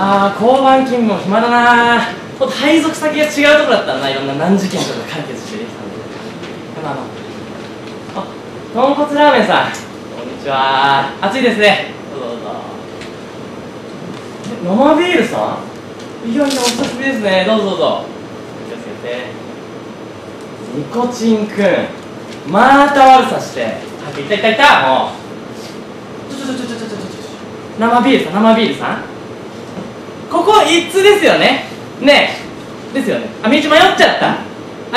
ああ交番勤務も暇だな。ほんと配属先が違うとこだったらないろんな難事件とか解決してできたんで。まあまああ豚骨ラーメンさん。こんにちは。暑いですね。どうぞどうぞ。え生ビールさん？いやいやお久しぶりですね。どうぞどうぞ。気をつけて。ニコチンくん。また悪さして。早くいたいたいた。もうちょちょちょちょちょちょちょ。生ビールさん生ビールさんここ一通ですよね。ね。ですよね。あ道迷っちゃった。あ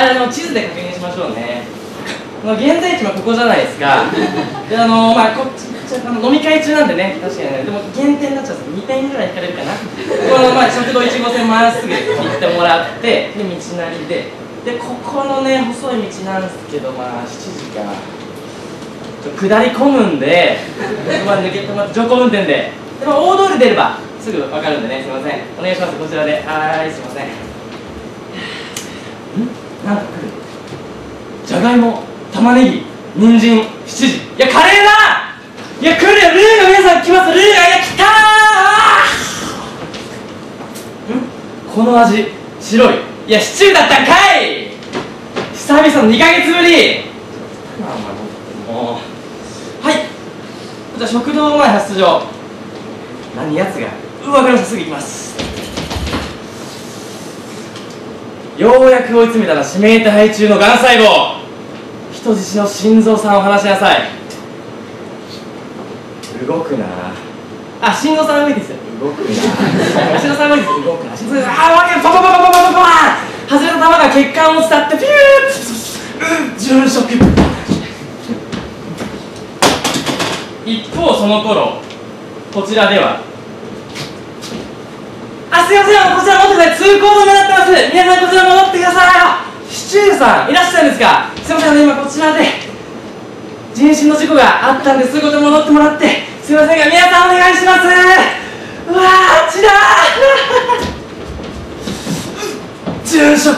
あの地図で確認しましょうね。現在地もここじゃないですか。であのまあこっちあの飲み会中なんでね。確かにね。でも減点になっちゃうんです2点ぐらい引かれるかな。このまあ食堂1号線まっすぐ行ってもらってで道なりで。でここのね細い道なんですけどまあ7時か。ちょ下り込むんでまあ抜けてもらって徐行運転で。でも大通り出ればすぐ分かるんでねすいません。お願いします。こちらで。はーいすいません。ん？なんか来るじゃがいも玉ねぎ人参七時。いやカレーだ！いや来るよ。ルーが皆さん来ます。ルーがいや来たー！ん？この味白い。いやシチューだったんかい！久々の2ヶ月ぶり！もう。はい。じゃあ食堂前発出場。何やつが？うわ分かりましたすぐ行きます。ようやく追い詰めたら指名手配中のがん細胞。人質の心臓さんを話しなさい。動くな。あ心臓さんは無理ですよ。動くな。心臓さんは無理です動くな。心臓さんあわけパパパパパパパパ外れた球が血管を伝ってピューッ重食一方その頃こちらではあすいません。こちら持ってください通行止めになってます。皆さんこちら戻ってください。シチューさんいらっしゃるんですか？すいません。あの今こちらで人身の事故があったんですぐ戻ってもらって。すいませんが皆さんお願いします。うわーあっちだー重食